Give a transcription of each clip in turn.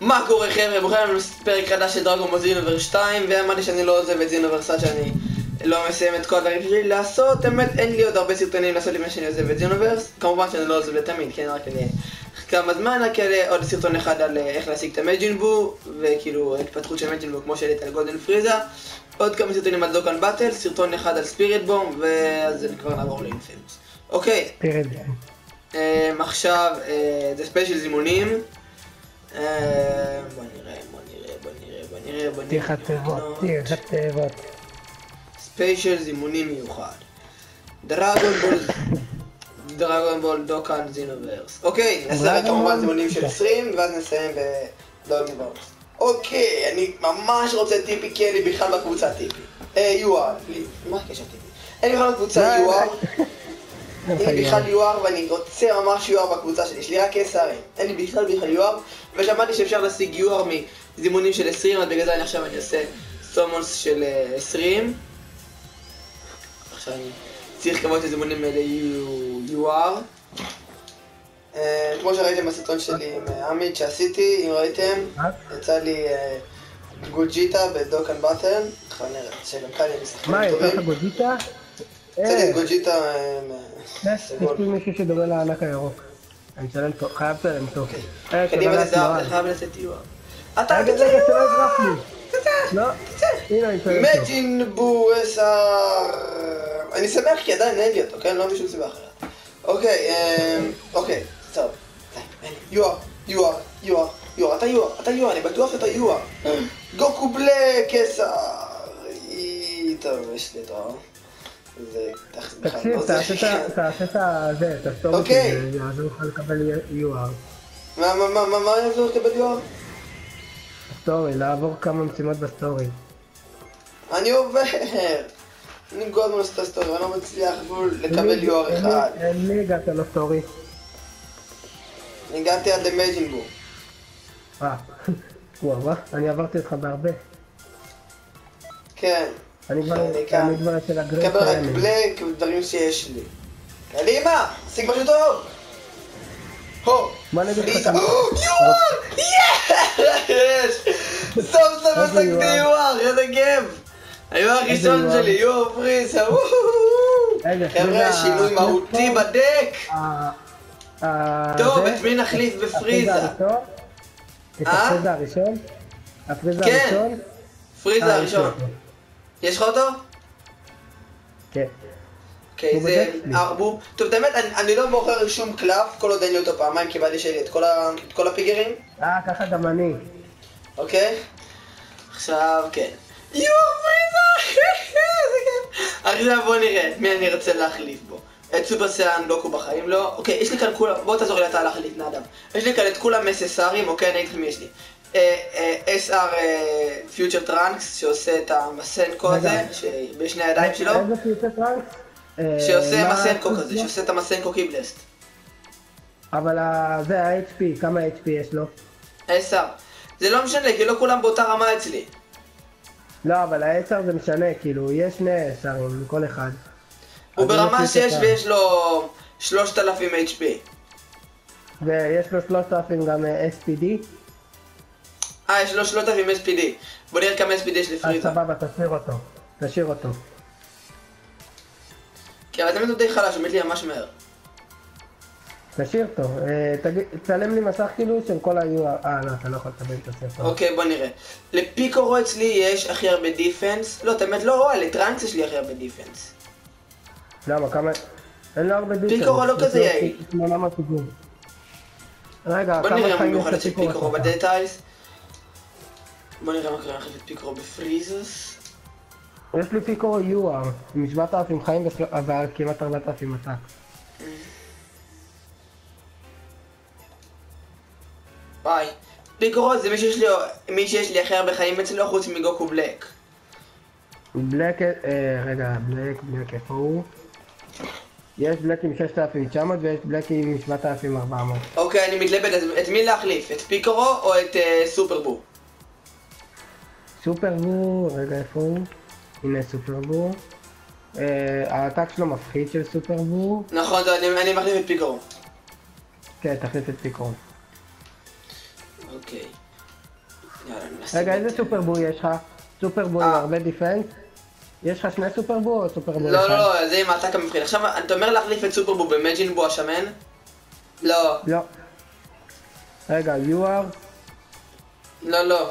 מה קורה חבר'ה, ברוכים הבאים לפרק חדש של Dragon Ball Xenoverse 2 ואמרתי שאני לא עוזב את Xenoverse עד שאני לא מסיים את כל הדברים שלי. לעשות באמת אין לי עוד הרבה סרטונים לעשות לפני שאני עוזב את Xenoverse כמובן שאני לא עוזב לתמיד, כן, רק אני כמה זמן, רק עוד סרטון אחד על איך להשיג את ה Majin Buu וכאילו התפתחות של Majin Buu כמו שהעליתי על Golden Frieza עוד כמה סרטונים על Dokkan Battle, סרטון אחד על Spirit Bomb ואז כבר נעבור ל Infamous אוקיי, עכשיו זה ספיישל זימונים בוא נראה, בוא נראה, בוא נראה, בוא נראה, בוא נראה. תהיה חצבות. ספיישל זימונים מיוחד. דרגון בול, דרגון בול דוקן זינוברס. אוקיי, נעשה כמובן זימונים של 20 ואז נסיים בדוגניברס. אוקיי, אני ממש רוצה טיפי כי אין לי בכלל בקבוצה טיפי. אה, UR, מה הקשר טיפי? אין לי בכלל בקבוצה יואר. לי בכלל יואר ואני רוצה ממש יואר בקבוצה שלי, יש לי רק SRM, אין לי בכלל בכלל יואר ושמעתי שאפשר להשיג יואר מזימונים של 20, אז בגלל זה אני עכשיו אני עושה סומונס של 20 עכשיו אני צריך לקוות שזימונים האלה יהיו יואר. כמו שראיתם בסרטון שלי עם עמית שעשיתי, אם ראיתם, יצא לי גוג'יטה בדוקן באטל, שגם כאן אני משחקים מה, יצא לך גוג'יטה? יצא לי גוג'יטה יש לי מישהו שדומה לענק הירוק. אני משלם טוב, חייב טוב. קדימה לזהב, אתה חייב לתת יואר. אתה. תצא! לא! הנה אני משלם טוב. מג'ין בואסר... אני שמח כי עדיין אין לי אותו, כן? לא משום סיבה אחרת. אוקיי. אוקיי, טוב. יואר, יואר, יואר, יואר, אתה יואר, אתה יואר, אני בטוח שאתה יואר. גוקו עשר! אי, טוב, יש לי אותו. זה... תקשיב, תעשה את ה- תעשה את. זה, את ה story אוקיי. שלי, יעזור לך לקבל UR. מה, מה, מה, מה, מה יעזור לקבל UR? story, לעבור כמה משימות ב story. אני עובר! אני כל הזמן עושה את ה story, ואני לא מצליח אפילו לקבל UR אחד. לי הגעת לסטורי. הגעתי עד למייג'ינבו. אה, וואו, אני עברתי אותך בהרבה. כן. אני כבר, כאן. אצל הגרייט קבל רק. בלק ודברים שיש לי. קדימה! שיג משהו טוב! הו! מה אני אגיד לך. כמה? יואר! יש! סוף סוף עסקתי יואר? איזה כיף! היואר הראשון? שלי, יואר! רגע, חבר'ה, שינוי מהותי בדק! טוב, את מי נחליף בפריזה? את אה? הפריזה הראשון? הפריזה כן. הראשון? פריזה אה, הראשון. יש לך אותו? כן. אוקיי, זה. ארבו. טוב, את האמת, אני- לא מוכר שום קלף, כל עוד אין לי אותו פעמיים, כי באתי שלי את כל הפיגרים. אה, ככה גם אני. אוקיי? עכשיו, כן. יואו, פריזה! עכשיו בוא נראה מי אני ארצה להחליף בו. את סופר סיאן גוקו בחיים לא. אוקיי, יש לי כאן כולם, בוא תעזור לי אתה להחליף נאדם. יש לי כאן את כולם SSR ים, אוקיי, אני אגיד לכם מי יש לי. SR future טראנקס שעושה את המסנקו הזה, רגע. שבשני הידיים שלו, איזה future טראנקס? אה, שעושה מסנקו כזה? שעושה את המסנקו ki blast. אבל זה ה-HP, כמה HP יש לו? SR. זה לא משנה, כי לא כולם באותה רמה אצלי. לא, אבל ה-10 זה משנה, כאילו, יש שני SR ים, כל אחד. הוא ברמה future 6 טראנקס. ויש לו 3,000 HP. ויש לו 3,000 גם אה, SPD, אה, יש לו 3,000 SPD. בוא נראה כמה SPD יש אז לפריזה. סבבה, תשאיר אותו. תשאיר אותו. כי אבל תמיד הוא די חלש, הוא מת לי ממש מהר. תשאיר אותו. אה, תצלם לי מסך כאילו של כל היו... אה, לא, אתה לא יכול לקבל את הספר. אוקיי, בוא נראה. לפיקורו אצלי יש הכי הרבה דיפנס. לא, את האמת לא רואה, לטראנקס יש לי הכי הרבה דיפנס. למה, כמה... אין לו הרבה דיפרנס. פיקורו לא כזה יעיל. 870. רגע, בוא כמה נראה מה חיים מיוחד יש של לפיקורו פיקורו שלך? בדטייס. בוא נראה מה קרה לך את פיקורו בפריזוס. יש לי פיקורו UR, עם 7,000 חיים ושל- וכמעט 4,000 עתק. וואי. פיקורו זה מי שיש לי, הכי הרבה חיים אצלו חוץ מגוקו בלק. בלק, אה, רגע, בלק, בלק, איפה הוא? יש בלק עם 6,900 ויש בלק עם 7,400. אוקיי, אני מתלבט, את מי להחליף? את פיקורו או את אה, סופרבו? סופר בו, רגע, איפה הוא? הנה סופר. אה, ה attack שלו מפחיד של סופר בור. נכון, אני מחליף את פיקורו. כן, תחליף את פיקורו. אוקיי. רגע, איזה את- סופרבו יש לך? סופרבו עם אה. הרבה defense? יש לך שני סופרבו או סופרבו לא, אחד? לא, לא, זה עם ה attack המפחיד. עכשיו, אתה אומר להחליף את סופרבו במג'ינבו השמן? לא, לא. רגע, you are? לא, לא.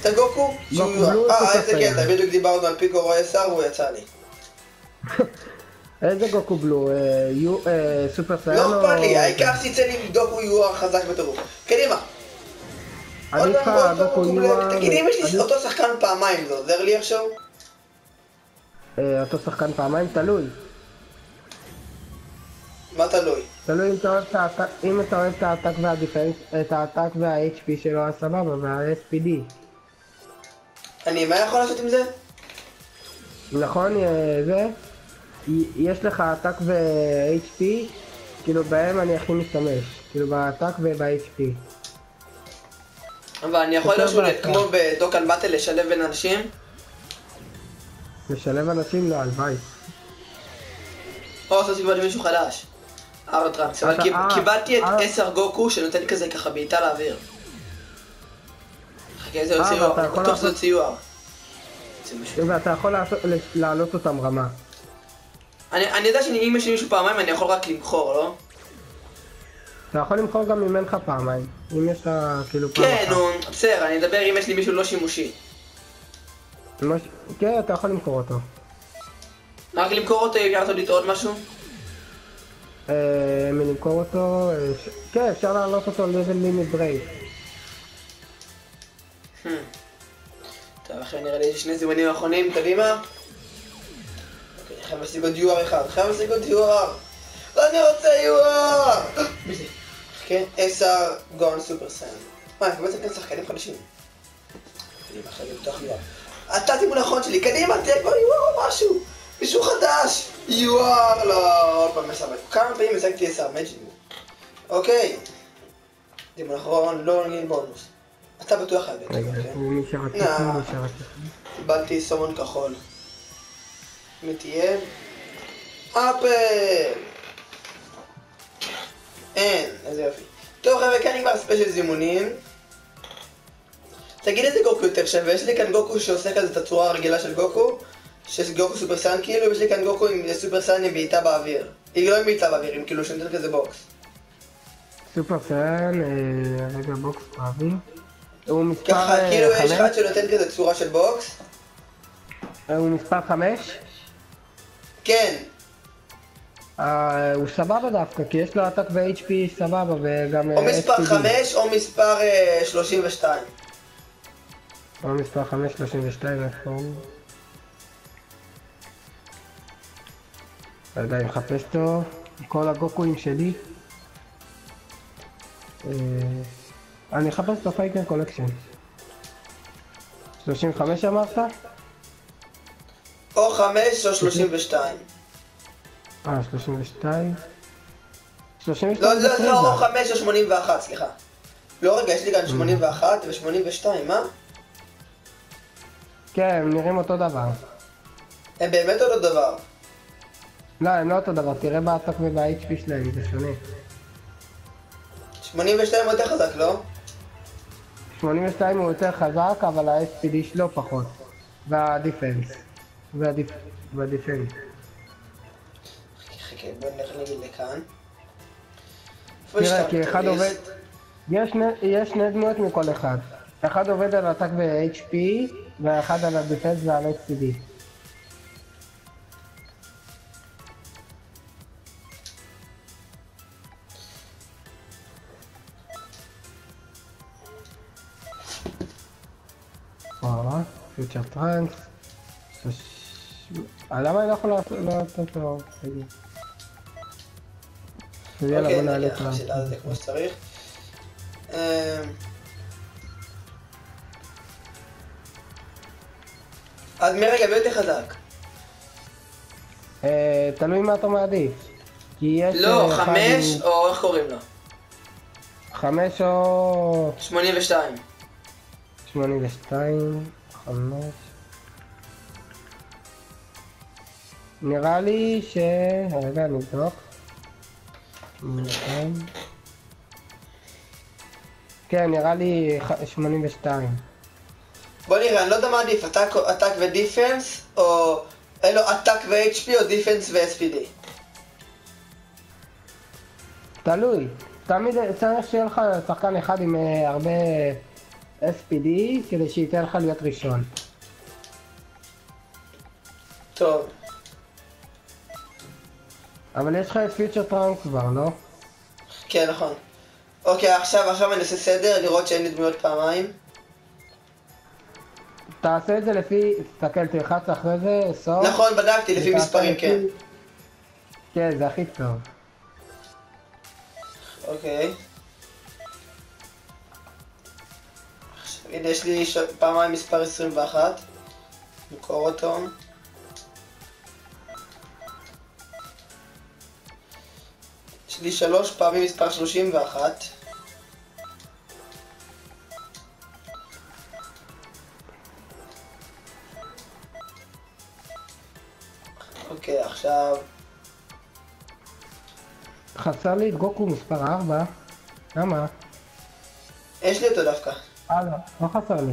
אתה גוקו? אה, איזה? קטע, בדיוק דיברנו על פיקו רוי סאר והוא יצא לי. איזה גוקו בלו? אה, אה, סופר סייאן לא. אכפת לי, העיקר שתצא לי גוקו יואר חזק בטירוף. קדימה. עוד אני איתך, פעם גוקו יואר... בלק. תגיד, אם יש לי אותו שחקן פעמיים, זה עוזר לי עכשיו? אה, אותו שחקן פעמיים, תלוי. מה תלוי? תלוי אם אתה אוהב את האטק, אם אתה אוהב את האטק והדיפנס, את האטק וה-HP שלו, אז סבבה, וה-SPD. אני, מה יכול לעשות עם זה? נכון, אה, זה, יש לך האטק ו-HP, כאילו בהם אני הכי משתמש, כאילו באטק וב-HP. אבל אני יכול באתר. כמו בדוקן באטל, לשלב בין אנשים? לשלב אנשים? לא, הלוואי. או לעשות כבר למישהו חדש. ארטרנס, אבל אה, קיבלתי את אה. 10 גוקו שנותן כזה ככה בעיטה לאוויר. איזה אה, אני יכול בטוח. זה משהו. ואתה יכול להעלות אותם רמה. אני יודע שאם יש מישהו פעמיים אני יכול רק למכור, לא? אתה יכול למכור גם אם אין לך פעמיים. אם יש לך כאילו פעם כן, אחת. נו, בסדר, אני אדבר אם יש לי מישהו לא שימושי. כן, אתה יכול למכור אותו. רק למכור אותו, אפשר לעשות איתו עוד משהו? אה, מלמכור אותו, אה, כן, אפשר להעלות אותו level limit break. Hmm. טוב, עכשיו נראה לי שני זימונים אחרונים, קדימה. אוקיי, חייב להשיג עוד יואר אחד, חייב להשיג עוד יואר. אני רוצה יואר! כן, עשר גון סופר סאן. מה, אני בעצם כאן שחקנים חדשים. קדימה, חייב לפתוח יואר. אתה זימון האחרון שלי, קדימה, תהיה כבר יואר או משהו! מישהו חדש! יואר! לא, עוד פעם עשר מג'ינבו. כמה פעמים השגתי עשר מג'ינבו? אוקיי. זימון אחרון, לא נגיד בונוס. אתה בטוח חייב את רגע? הוא נשאר נשאר. קיבלתי סומון כחול. תהיה? אפל! אין, איזה יופי. טוב חבר'ה, כאן נגמר ספיישל זימונים. תגיד איזה גוקו יותר שווה, יש לי כאן גוקו שעושה כזה את הצורה הרגילה של גוקו, שיש גוקו סופר סאן כאילו, ויש לי כאן גוקו עם סופר סאן עם בעיטה באוויר. היא לא עם בעיטה באוויר, עם כאילו שנותן כזה בוקס. סופר סייאן, אה, רגע, בוקס באוויר. הוא מספר ככה, אה, כאילו יש? אחד שנותן כזה צורה של בוקס. אה, הוא מספר חמש? כן, אה, הוא סבבה דווקא, כי יש לו attack ב-HP סבבה, וגם... הוא מספר SPD. 5 הוא מספר אה, 32. הוא מספר 5, 32, איפה הוא? רגע, אני מחפש אותו. כל הגוקואים שלי. אני אחפש את ה figure collection. 35 אמרת? או 5 או 32. אה, 32. 32 לא, זה לא, לא, או פריזה. 5 או 81, סליחה. לא, רגע, יש לי כאן 81 ו-82, מה? כן, הם נראים אותו דבר. הם באמת אותו דבר. לא, הם לא אותו דבר, תראה בעתק וב-HP שלהם, זה שונה. 82 הוא יותר חזק, לא? 82 הוא יותר חזק, אבל ה-SPD שלו פחות. והדיפנס. והדיפ... והדיפנס. חכה, בוא נלך נגיד לכאן. תראה, כי אחד? עובד... יש שני, דמויות מכל אחד. אחד עובד על עתק ב-HP, והאחד על הדיפנס ועל SPD. פיוטר טרנס. אה, למה אני לא יכול לא לתת לו? יאללה בוא נעלה את זה כמו שצריך. אה, אז מרגע מי יותר חזק. אה, תלוי מה אתה מעדיף. כי יש... לא, חמש או איך קוראים לו? חמש או... שמונים ושתיים. שמונים ושתיים. חמש... נראה לי ש... רגע, נבדוק. 82. כן, נראה לי ח- 82. בוא נראה, אני לא יודע מה עדיף, עתק- ודיפנס, או... אלו עתק ו-HP או דיפנס ו-SPD. תלוי. תמיד צריך שיהיה לך שחקן אחד עם אה, הרבה SPD כדי שייתן לך להיות ראשון. טוב. אבל יש לך את פיוטר טראנק כבר, לא? כן, נכון. אוקיי, עכשיו, עכשיו אני עושה סדר, לראות שאין לי דמויות פעמיים. תעשה את זה לפי, תסתכל, תלחץ אחרי זה, סוף. נכון, בדקתי, לפי מספרים, לפי- כן. כן, זה הכי טוב. אוקיי. הנה, יש לי ש... פעמיים מספר 21. נמכור אותו. יש לי שלוש פעמים מספר 31. אוקיי, עכשיו... חסר לי את גוקו מספר 4. למה? יש לי אותו דווקא. אה, לא, חסר לי.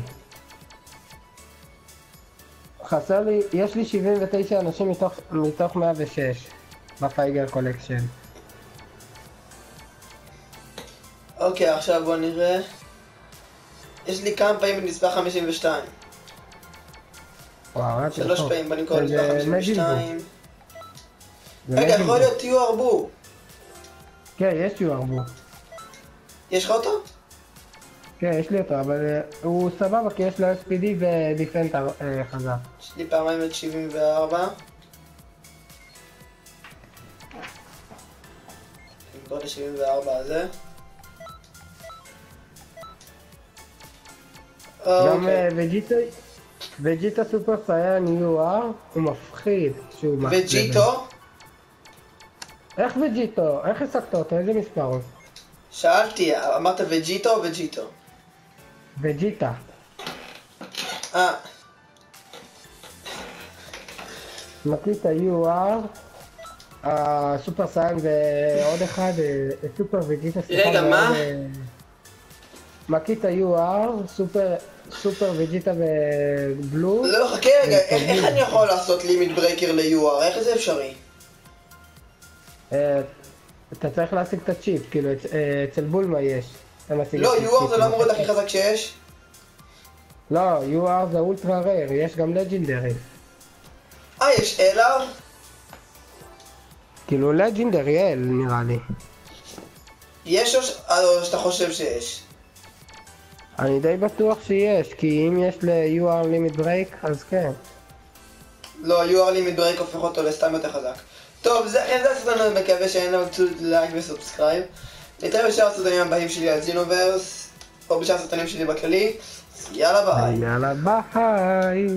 חסר לי, יש לי 79 אנשים מתוך, מתוך 106 ב figure collection. אוקיי, עכשיו בוא נראה. יש לי כמה פעמים במספר 52. וואו, שלוש. פעמים בוא נמכור זה נספח מג'ינבו. 52. זה רגע. יכול להיות תהיו הרבו. כן, יש לי ארבו. יש לך אותו? כן, יש לי אותו, אבל אה, הוא סבבה כי יש לו SPD ודיפנט אה, חזק. יש לי פעמיים את 74. נמכור את ה-74 הזה. גם אוקיי. אה, וג'יטו, וג'יטו סופר סייאן UR הוא מפחיד שהוא מאכזב. וג'יטו? איך וג'יטו? איך השגת אותו? איזה מספר הוא? שאלתי, אמרת וג'יטו או וג'יטו? וג'יטה. אה, מקליט ה-UR, הסופר סייאן ועוד אחד, אה, סופר וג'יטה. סליחה, רגע, מה? אה, מקליט ה-UR, סופר, סופר וג'יטה ובלו. לא, חכה רגע, איך איך אני יכול לעשות limit breaker ל-UR? איך זה אפשרי? אה, אתה צריך להשיג את הצ'יפ, כאילו אצ- אה, אצל בולמה יש. לא, UR זה לא כאילו. הכי חזק שיש? לא, UR זה ultra rare, יש גם legendary. אה, יש LR? כאילו legendary L נראה לי. יש או אה, או שאתה חושב שיש? אני די בטוח שיש, כי אם יש ל-UR limit break, אז כן. לא, UR limit break הופך אותו לסתם יותר חזק. טוב, זה כן, זה הסרטון, מקווה שאין לנו לייק ו subscribe. נתראה בשאר הסרטונים הבאים שלי על זינוברס, או בשאר הסרטונים שלי בכללי. אז יאללה ביי. יאללה ביי.